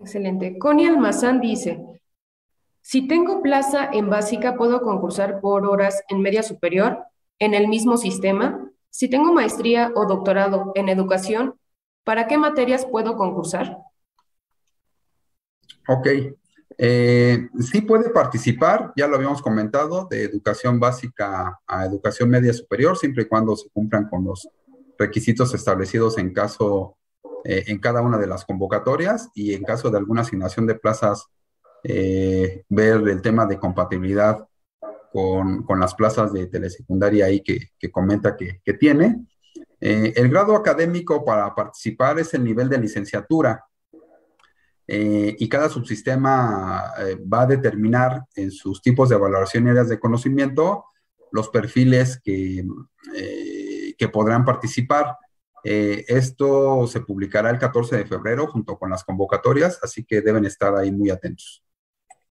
Excelente. Connie Almazán dice, si tengo plaza en básica, ¿puedo concursar por horas en media superior en el mismo sistema? Si tengo maestría o doctorado en educación, ¿para qué materias puedo concursar? Ok. Eh, sí puede participar, ya lo habíamos comentado, de educación básica a educación media superior, siempre y cuando se cumplan con los requisitos establecidos en caso, eh, en cada una de las convocatorias y en caso de alguna asignación de plazas, eh, ver el tema de compatibilidad con, las plazas de telesecundaria ahí que, comenta que, tiene. el grado académico para participar es el nivel de licenciatura. Eh, y cada subsistema eh, va a determinar en sus tipos de evaluación y áreas de conocimiento los perfiles que, eh, que podrán participar. Esto se publicará el 14 de febrero junto con las convocatorias, así que deben estar ahí muy atentos.